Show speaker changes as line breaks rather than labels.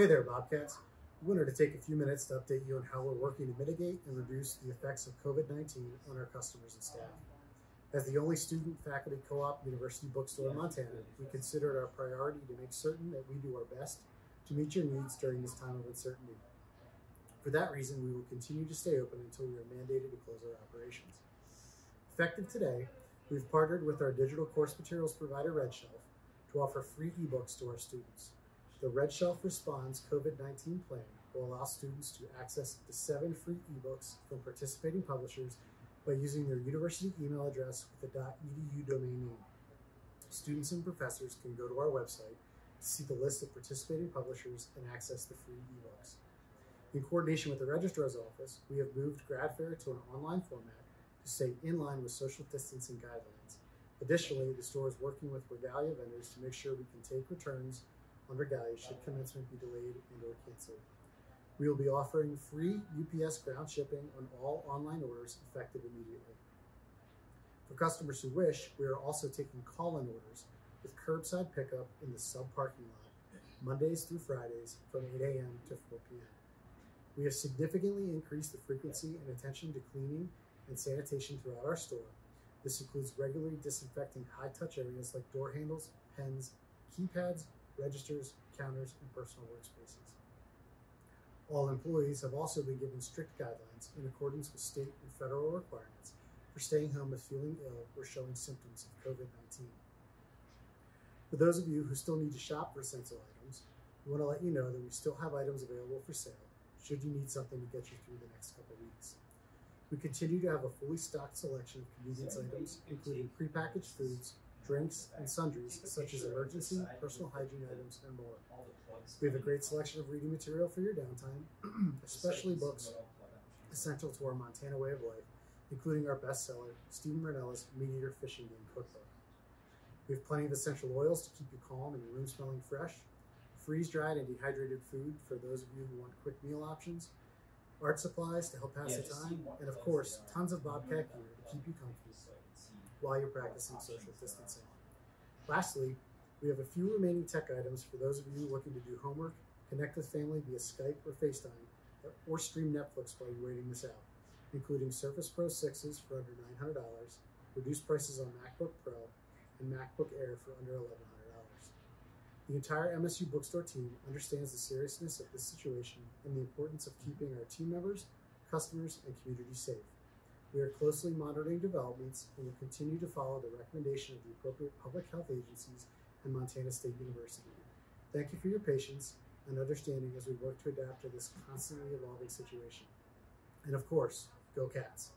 Hey there, Bobcats. We wanted to take a few minutes to update you on how we're working to mitigate and reduce the effects of COVID 19 on our customers and staff. As the only student faculty co op university bookstore in Montana, we consider it our priority to make certain that we do our best to meet your needs during this time of uncertainty. For that reason, we will continue to stay open until we are mandated to close our operations. Effective today, we've partnered with our digital course materials provider RedShelf to offer free ebooks to our students. The RedShelf Responds COVID 19 plan will allow students to access the seven free ebooks from participating publishers by using their university email address with the .edu domain name. Students and professors can go to our website to see the list of participating publishers and access the free ebooks. In coordination with the registrar's office, we have moved GradFair to an online format to stay in line with social distancing guidelines. Additionally, the store is working with regalia vendors to make sure we can take returns on regalia should commencement be delayed and or canceled. We will be offering free UPS ground shipping on all online orders effective immediately. For customers who wish, we are also taking call-in orders with curbside pickup in the sub parking lot, Mondays through Fridays from 8 a.m. to 4 p.m. We have significantly increased the frequency and attention to cleaning and sanitation throughout our store. This includes regularly disinfecting high-touch areas like door handles, pens, keypads, registers, counters, and personal workspaces. All employees have also been given strict guidelines in accordance with state and federal requirements for staying home if feeling ill or showing symptoms of COVID 19. For those of you who still need to shop for essential items, we want to let you know that we still have items available for sale should you need something to get you through the next couple weeks. We continue to have a fully stocked selection of convenience items, including prepackaged foods, drinks, and sundries such as emergency, personal hygiene items, and more. We have a great selection of reading material for your downtime, especially books essential to our Montana way of life, including our bestseller, Steven Rinella's Meat Eater Fishing Game Cookbook. We have plenty of essential oils to keep you calm and your room smelling fresh, freeze-dried and dehydrated food for those of you who want quick meal options, art supplies to help pass the time, and of course, tons of Bobcat gear to keep you comfy while you're practicing social distancing. Lastly, we have a few remaining tech items for those of you looking to do homework, connect with family via Skype or FaceTime, or stream Netflix while you're waiting this out, including Surface Pro 6s for under $900, reduced prices on MacBook Pro, and MacBook Air for under $1,100. The entire MSU bookstore team understands the seriousness of this situation and the importance of keeping our team members, customers, and community safe. We are closely monitoring developments and will continue to follow the recommendation of the appropriate public health agencies and Montana State University. Thank you for your patience and understanding as we work to adapt to this constantly evolving situation. And of course, go Cats!